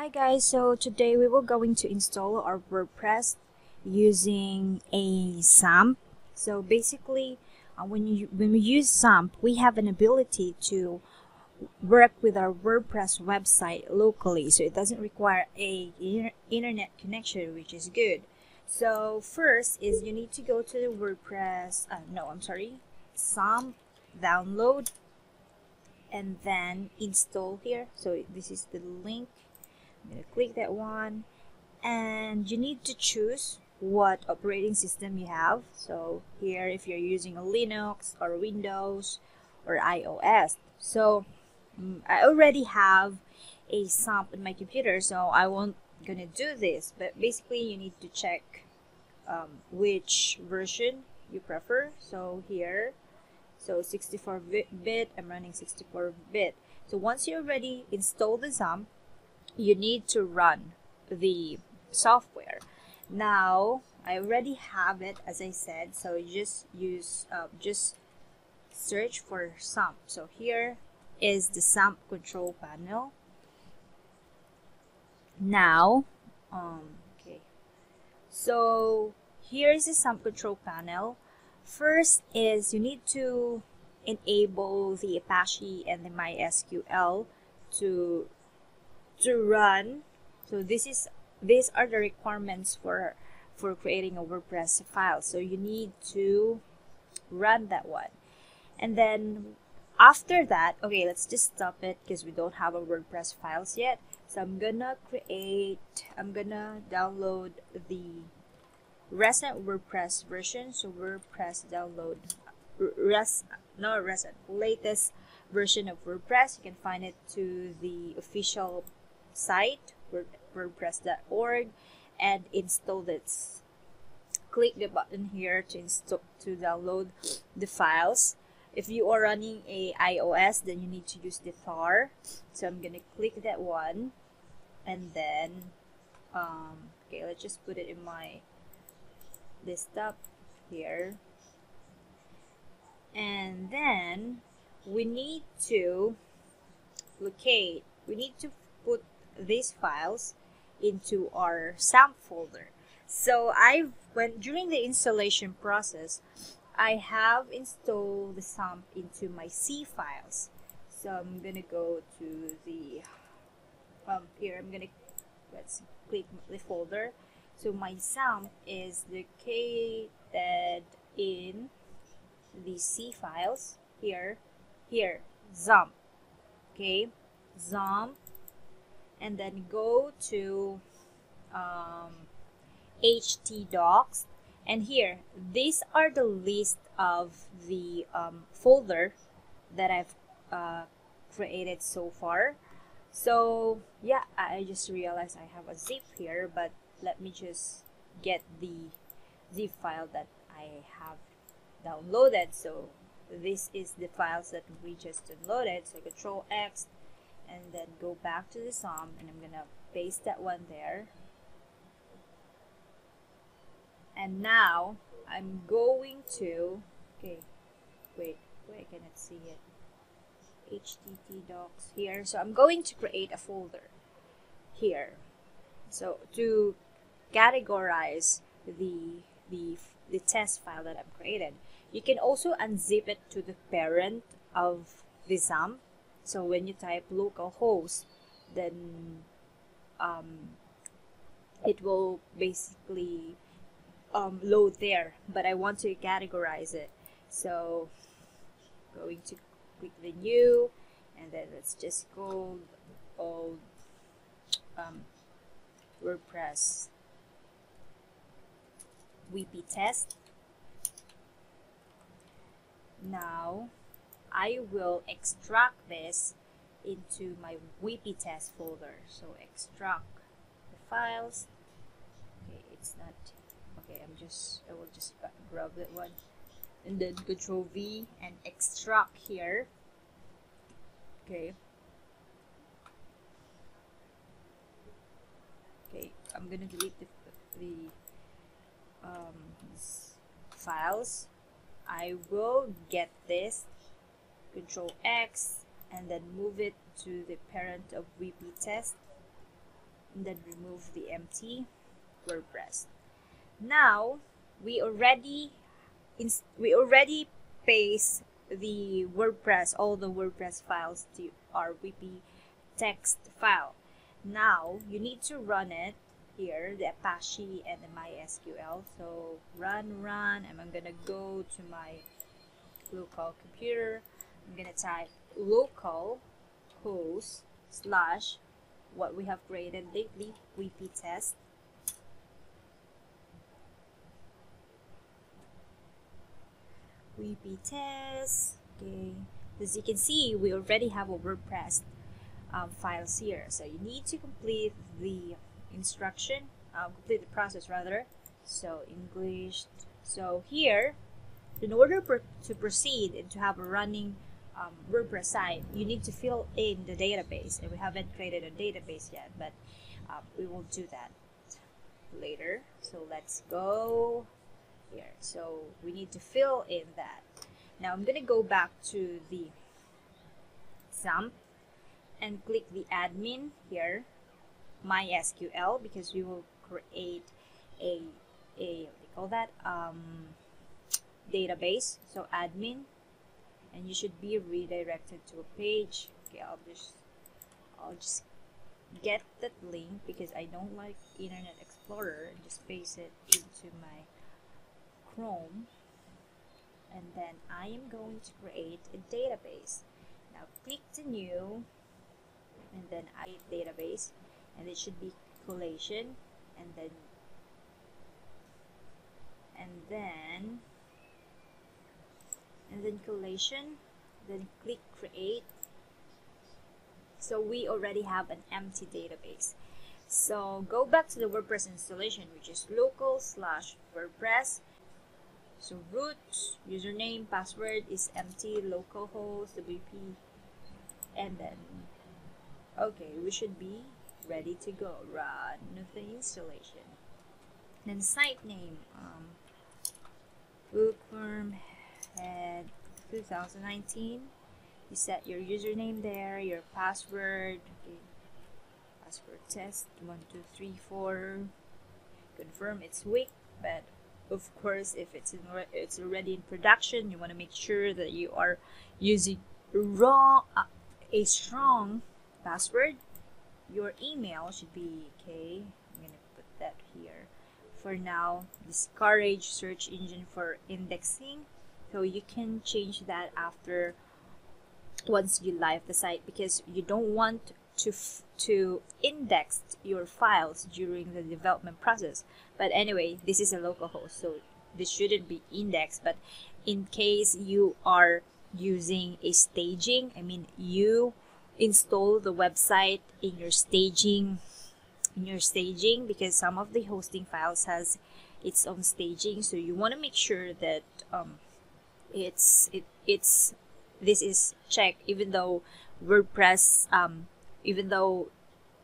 Hi guys, so today we were going to install our WordPress using a XAMPP. So basically, uh, when you when we use XAMPP, we have an ability to work with our WordPress website locally, so it doesn't require a internet connection, which is good. So first is you need to go to the WordPress. Uh, no, I'm sorry, XAMPP download, and then install here. So this is the link I'm gonna click that one. And you need to choose what operating system you have. So here if you're using a Linux or Windows or iOS so um, I already have a XAMPP in my computer so I won't gonna do this. But basically you need to check um, which version you prefer. So here so 64 bit I'm running 64 bit. So once you already install the XAMPP you need to run the software. Now, I already have it as I said, so you just use uh, just search for XAMPP. So here is the XAMPP control panel. Now, um, okay, so here is the XAMPP control panel. First is you need to enable the Apache and the MySQL to to run. So this is these are the requirements for for creating a WordPress file. So you need to run that one. And then after that okay let's just stop it because we don't have a WordPress files yet. So I'm gonna create I'm gonna download the recent WordPress version. So WordPress download res no recent latest version of WordPress. You can find it to the official site wordpress.org and install it click the button here to install to download the files. If you are running a iOS then you need to use the tar so I'm gonna click that one and then um, okay let's just put it in my desktop here. And then we need to locate we need to put these files into our XAMPP folder. So I went during the installation process, I have installed the XAMPP into my C files. So I'm gonna go to the um, here. I'm gonna let's click the folder. So my XAMPP is located in the C files here, here, XAMPP. Okay, XAMPP and then go to um, htdocs and here these are the list of the um, folder that I've uh, created so far. So yeah I just realized I have a zip here but let me just get the zip file that I have downloaded. So this is the files that we just downloaded. So control X and then go back to the XAMPP and I'm gonna paste that one there. And now I'm going to okay wait wait I cannot see it. Htdocs here. So I'm going to create a folder here. So to categorize the the the test file that I've created you can also unzip it to the parent of the XAMPP so when you type localhost, then um, it will basically um, load there. But I want to categorize it. So going to click the new, and then let's just go old um, WordPress WP test. Now I will extract this into my WP test folder. So extract the files. Okay, it's not. Okay, I'm just. I will just grab that one, and then Control V and extract here. Okay. Okay, I'm gonna delete the the um, files. I will get this control X and then move it to the parent of WP test and then remove the empty WordPress. Now we already we already paste the WordPress all the WordPress files to our WP test file. Now you need to run it here, the Apache and the MySQL. So run, run, and I'm gonna go to my local computer. I'm gonna type local host slash what we have created lately, WP test. WP test. Okay, as you can see, we already have a WordPress um, files here. So you need to complete the instruction, uh, complete the process rather. So English. So here, in order to proceed and to have a running um, site, you need to fill in the database. And we haven't created a database yet, but uh, we will do that later. So let's go here. So we need to fill in that. Now I'm going to go back to the XAMPP and click the admin here MySQL because we will create a a what do you call that um, database so admin and you should be redirected to a page. Okay I'll just I'll just get that link because I don't like Internet Explorer and just paste it into my Chrome. And then I am going to create a database. Now click the new and then add database and it should be collation and then and then and then collation then click create. So we already have an empty database. So go back to the WordPress installation which is local slash WordPress. So root username password is empty localhost WP and then okay we should be ready to go. Run the installation. Then site name um, bookworm head 2019 you set your username there your password okay. password test one two three four. Confirm it's weak but of course if it's in it's already in production you want to make sure that you are using raw uh, a strong password. Your email should be okay i'm gonna put that here. For now discourage search engine for indexing so you can change that after once you live the site because you don't want to to index your files during the development process. But anyway this is a local host so this shouldn't be indexed. But in case you are using a staging i mean you install the website in your staging in your staging because some of the hosting files has its own staging. So you want to make sure that um, it's it, it's this is checked even though WordPress um, even though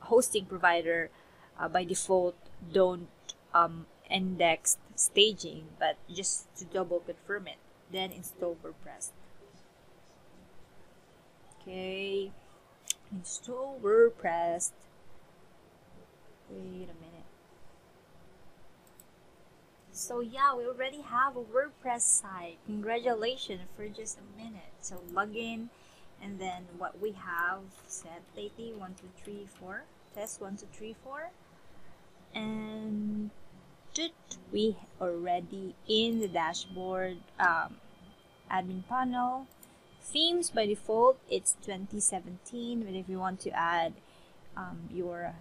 hosting provider uh, by default don't um, index staging but just to double confirm it then install WordPress okay install WordPress. Wait a minute. So yeah, we already have a WordPress site. Congratulations for just a minute. So login and then what we have set lately one two three four test one two three four and did we already in the dashboard um, admin panel themes by default it's 2017 but if you want to add um, your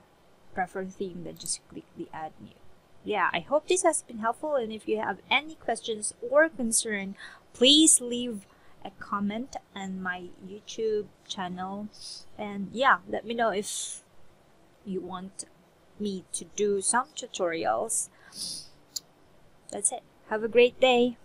preferred theme then just click the add new yeah i hope this has been helpful and if you have any questions or concern please leave a comment on my youtube channel. And yeah let me know if you want me to do some tutorials. That's it. Have a great day